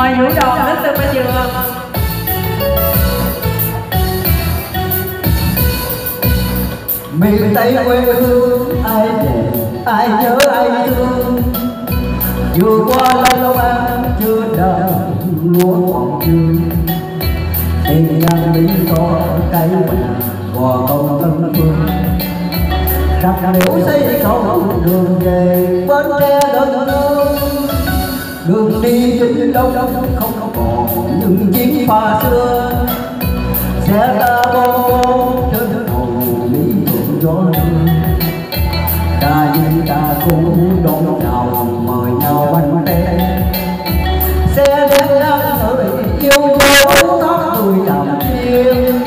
mời vũ đoàn đến từ bây giờ miền tây quê hương ai về ai nhớ ai thương? Vừa qua lâu lâu ăn chưa đời lúa còn chưa tiền nhân lý to cây gò công tân phương đặt liễu xây cầu đường về bến tre gần hương đường đi trên đâu đâu không còn những chiếc pha xưa. Sẽ ta bom trên cầu lý thượng gió đưa ta dân ta cũng đón chào, mời nhau bánh té. Xe đen đang yêu dấu tóc người làm riêng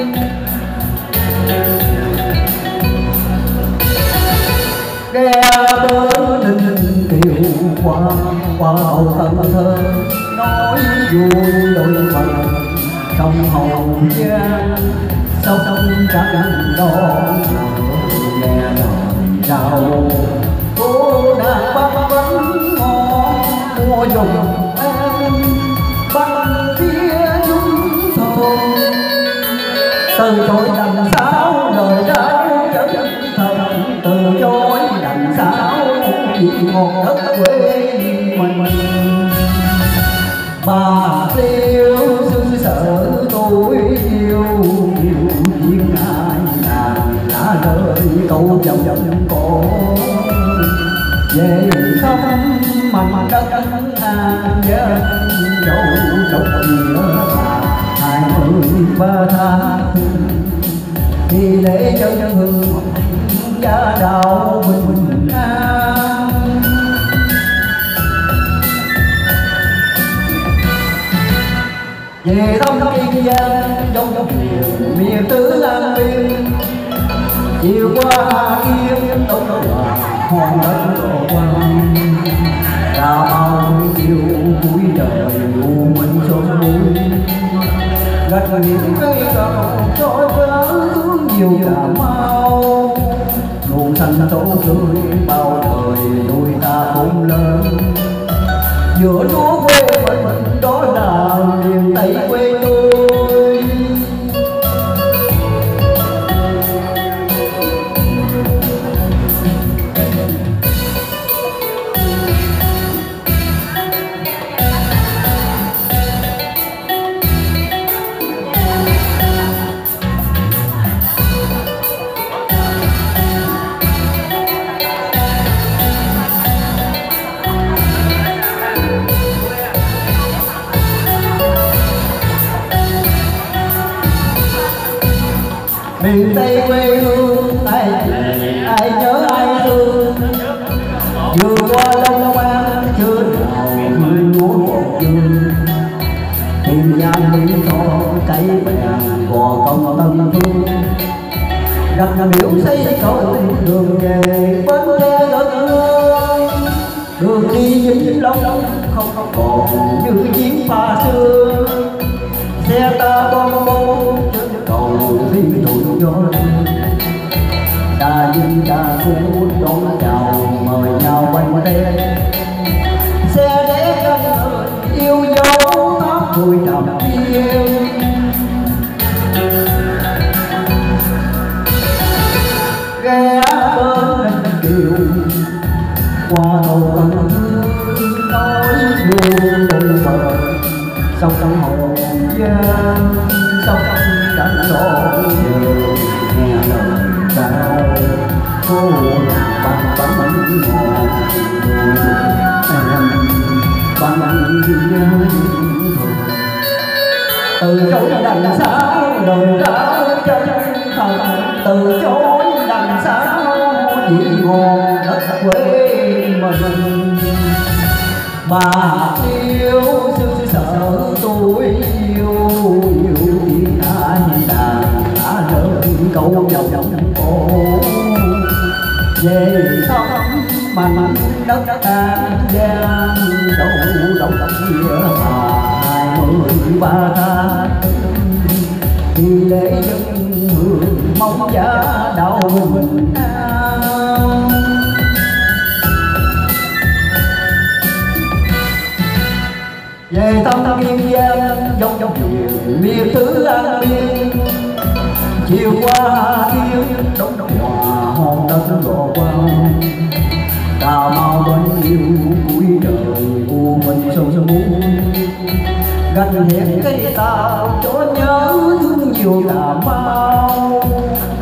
nghe bớ đình kiều qua qua hậu tân thơ nói vui đôi phần trong hậu sau sông cả trắng đón nghe lời rào cô nàng bắt bánh ngon mua dùng em băng phía chúng thôn từ chối đằng chỉ một đất quê mình bà tiêu xứ sở tôi yêu nhiều thiên ai nàng đã lời câu dòng dòng cổ về khắp mặt đất an dân dấu dấu nhớ bà hai mươi ba tháng thì lễ chân nhân hương gia đạo bình bình an về thăm kiên giang trong miền miền tứ an biên chiều qua hà kiếm đông đoàn hoàng đất đổ quang đã bao chiều cuối đời, u minh sông núi. Gạch những cây cầu trôi vỡ nhiều cà mau. Nụ xanh tổ tươi bao đời nuôi ta cũng lớn. Giữa núi quê miền tây quê hương ai ai nhớ ai thương? Vừa qua đông long an chưa nào người lúa còn tìm nhà miền to cây bèn gò công tâm thương. đặt biểu xây cầu đường về bến tre gần hương đường đi những long không còn như chiến pha xưa. Tụi ta dân ta khu đón chào mời nhau quanh đêm xe đế gần người yêu dấu tóc người đầm tiên ghé bên kiều qua cầu tầng thương nói buồn đôi bờ sông sông hồn giang sông cảnh đỏ nhiều nghe lời chào cô nàng bắn bắn bắn ngồi em bắn bắn nhân từ chối đằng sau lời đau chân thật từ chối đằng sau chỉ ngọn đất quê mình bà yêu xứ sợ tôi yêu cậu câu dòng cổ về thăm mảnh đất an giang đâu đâu đâu địa hai mười ba ta, thì lễ dân hương mong giá đầu mình an. Về thăm thăm biên giang dòng dòng miền miền tứ an biên chiều qua yêu, đông đông hòa hòn đất lộ quang. Cà mau vẫn yêu cuối đời, u mình sâu sâu gần hết cây tàu chỗ nhớ thương nhiều cà mau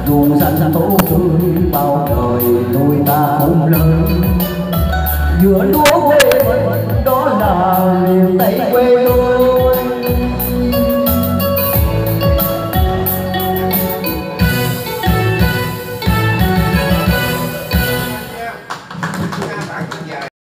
ruộng xanh tổ tươi bao đời tôi ta không lớn. Giữa luôn